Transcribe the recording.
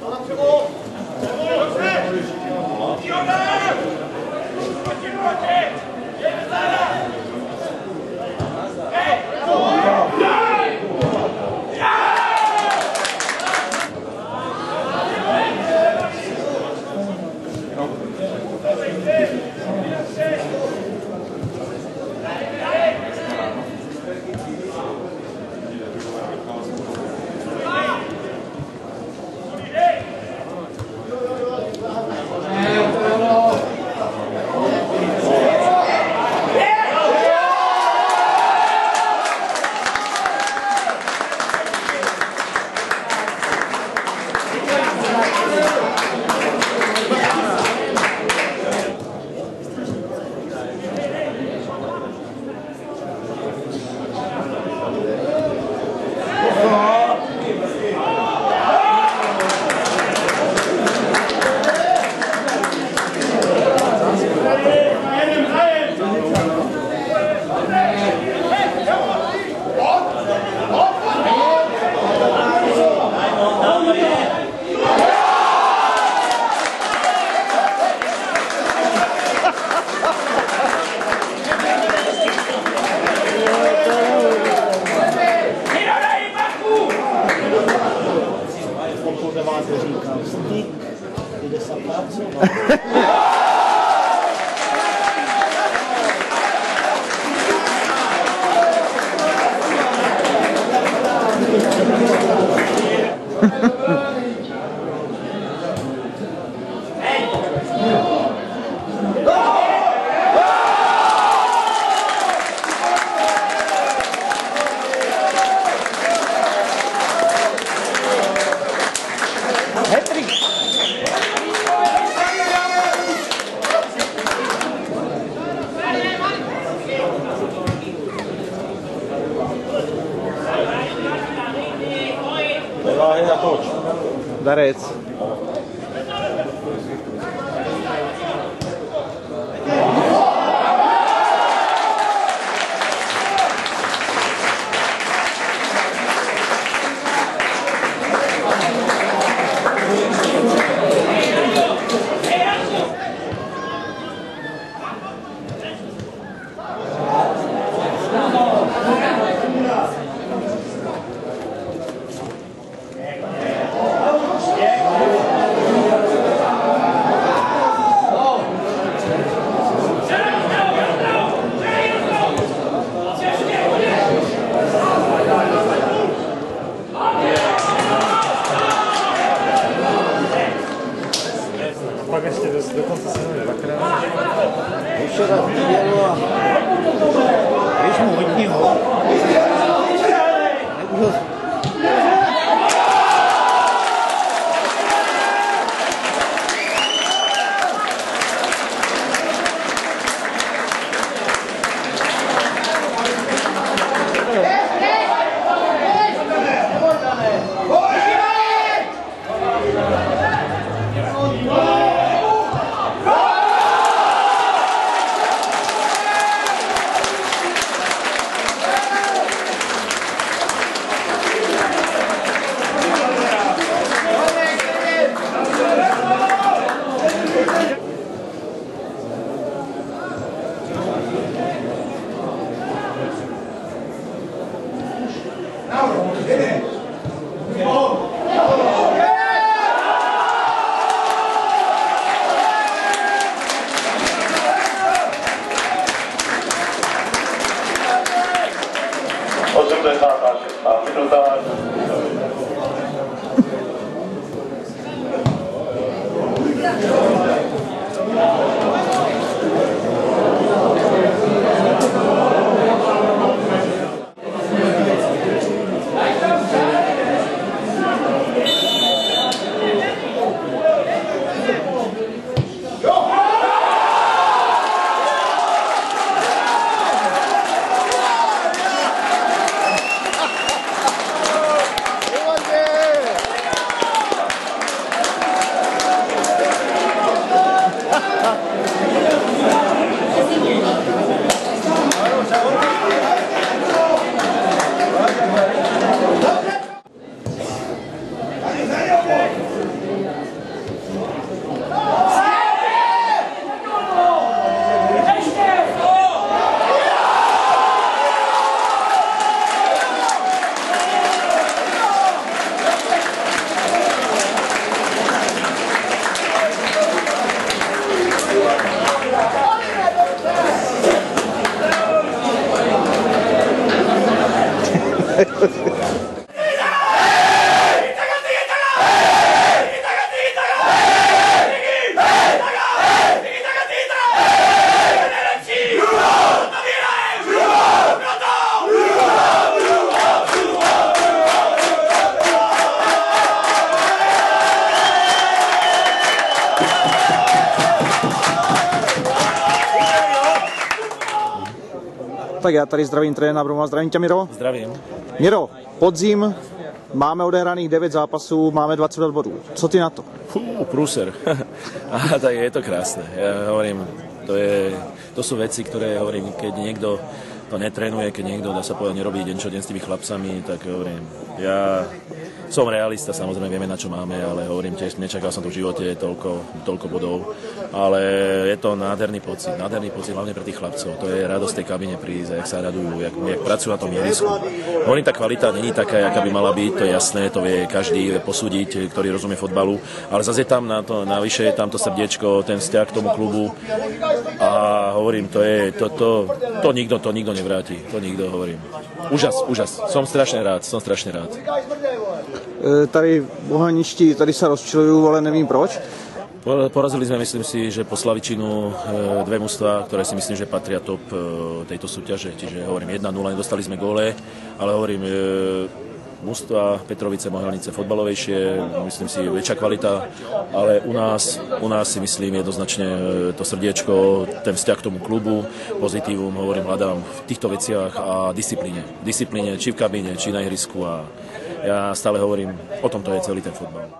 전화 최고. Bogdareț. Apaga este doce da concessão, é bacana. Deixa eu dar. Mesmo o exactly. Tak já tady zdravím trenéra Bruma, zdravím tě Miro. Zdravím. Miro, podzim, máme odehraných 9 zápasů, máme 20 bodů. Co ty na to? Fú, prúser. Tak je to krásne. Ja hovorím, to, je, to sú veci, ktoré hovorím, keď niekto to netrenuje, keď niekto, dá sa povedať, nerobí deň čo deň s tými chlapcami, tak hovorím, ja som realista, samozrejme vieme, na čo máme, ale hovorím tiež, nečakal som tu v živote toľko, toľko bodov, ale je to nádherný pocit, nádherný pocit hlavne pre tých chlapcov, to je radosť tej kabine prísť, jak sa radujú, jak, jak pracujú na tom ihrisku. Hovorím, tá kvalita není taká, aká by mala byť, to je jasné, to vie každý posúdiť, ktorý rozumie fotbalu, ale zase je tam na to, navyše je tam to srdiečko, ten vzťah k tomu klubu. A hovorím, to je, to, to, to nikto, to nikto nevráti, to nikto hovorím. Úžas, úžas, som strašne rád, som strašne rád. E, tady bohaničtí, tady se rozčilují, ale nevím proč. Po- Porazili sme, myslím si, že po Slavičinu e, dve mužstva, ktoré si myslím, že patria top e, tejto súťaže. Čiže hovorím 1-0, nedostali sme góle, ale hovorím, mužstva Petrovice, Mohelnice fotbalovejšie, myslím si, väčšia kvalita, ale u nás, u nás si myslím jednoznačne e, to srdiečko, ten vzťah k tomu klubu, pozitívum, hovorím, hľadám v týchto veciach a disciplíne. Disciplíne, či v kabíne, či na ihrisku a ja stále hovorím, o tom to je celý ten fotbal.